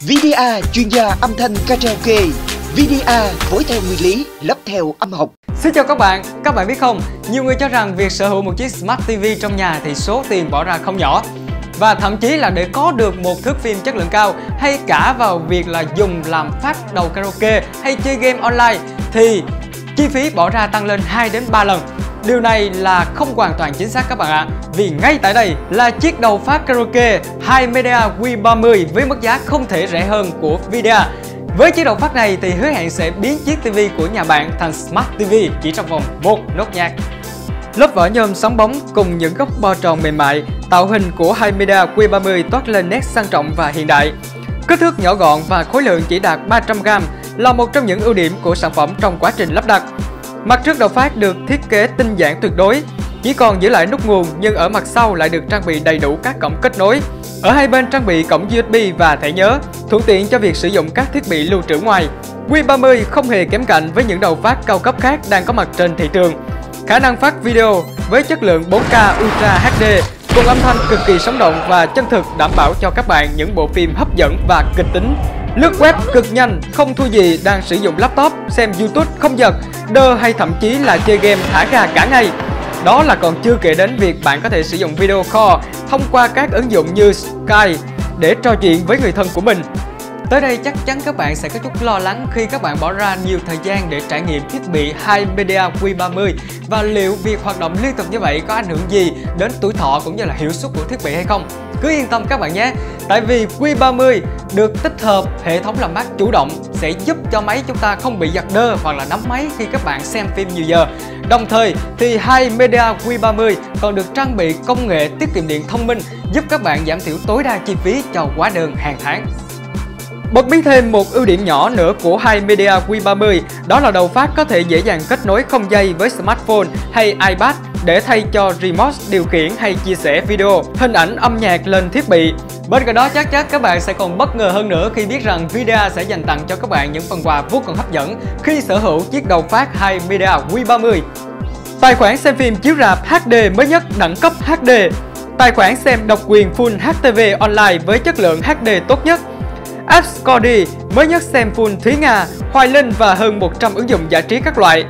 VDA chuyên gia âm thanh karaoke. VDA phối theo nguyên lý, lắp theo âm học. Xin chào các bạn, các bạn biết không, nhiều người cho rằng việc sở hữu một chiếc Smart TV trong nhà thì số tiền bỏ ra không nhỏ và thậm chí là để có được một thước phim chất lượng cao hay cả vào việc là dùng làm phát đầu karaoke hay chơi game online thì chi phí bỏ ra tăng lên 2 đến 3 lần. Điều này là không hoàn toàn chính xác các bạn ạ. Vì ngay tại đây là chiếc đầu phát karaoke 2 Media Q30 với mức giá không thể rẻ hơn của Videa. Với chiếc đầu phát này thì hứa hẹn sẽ biến chiếc TV của nhà bạn thành Smart TV chỉ trong vòng một nốt nhạc. Lớp vỏ nhôm sóng bóng cùng những góc bo tròn mềm mại, tạo hình của hai Media Q30 toát lên nét sang trọng và hiện đại. Kích thước nhỏ gọn và khối lượng chỉ đạt 300g là một trong những ưu điểm của sản phẩm trong quá trình lắp đặt. Mặt trước đầu phát được thiết kế tinh giản tuyệt đối, chỉ còn giữ lại nút nguồn nhưng ở mặt sau lại được trang bị đầy đủ các cổng kết nối. Ở hai bên trang bị cổng USB và thẻ nhớ, thuận tiện cho việc sử dụng các thiết bị lưu trữ ngoài. Q30 không hề kém cạnh với những đầu phát cao cấp khác đang có mặt trên thị trường. Khả năng phát video với chất lượng 4K Ultra HD cùng âm thanh cực kỳ sống động và chân thực đảm bảo cho các bạn những bộ phim hấp dẫn và kịch tính. Lướt web cực nhanh, không thua gì đang sử dụng laptop, xem YouTube không giật, đơ hay thậm chí là chơi game thả ga cả ngày. Đó là còn chưa kể đến việc bạn có thể sử dụng video call thông qua các ứng dụng như Skype để trò chuyện với người thân của mình. Tới đây chắc chắn các bạn sẽ có chút lo lắng khi các bạn bỏ ra nhiều thời gian để trải nghiệm thiết bị Hai Media Q30 và liệu việc hoạt động liên tục như vậy có ảnh hưởng gì đến tuổi thọ cũng như là hiệu suất của thiết bị hay không? Cứ yên tâm các bạn nhé, tại vì Q30 được tích hợp hệ thống làm mát chủ động sẽ giúp cho máy chúng ta không bị giật đơ hoặc là nắm máy khi các bạn xem phim nhiều giờ. Đồng thời thì hai Media Q30 còn được trang bị công nghệ tiết kiệm điện thông minh giúp các bạn giảm thiểu tối đa chi phí cho quá đơn hàng tháng. Bật mí thêm một ưu điểm nhỏ nữa của hai Media Q30 đó là đầu phát có thể dễ dàng kết nối không dây với smartphone hay iPad để thay cho remote điều khiển hay chia sẻ video, hình ảnh âm nhạc lên thiết bị. Bên cạnh đó chắc chắn các bạn sẽ còn bất ngờ hơn nữa khi biết rằng Vida sẽ dành tặng cho các bạn những phần quà vô cùng hấp dẫn khi sở hữu chiếc đầu phát hai Media Q30. Tài khoản xem phim chiếu rạp HD mới nhất đẳng cấp HD Tài khoản xem độc quyền Full HTV online với chất lượng HD tốt nhất App Scody mới nhất xem full Thúy Nga, Hoài Linh và hơn 100 ứng dụng giải trí các loại.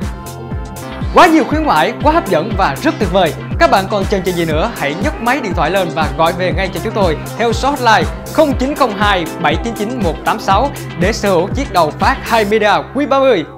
Quá nhiều khuyến mãi, quá hấp dẫn và rất tuyệt vời. Các bạn còn chần chờ gì nữa, hãy nhấc máy điện thoại lên và gọi về ngay cho chúng tôi theo số hotline 0902 799 186 để sở hữu chiếc đầu phát 2 Media Q30.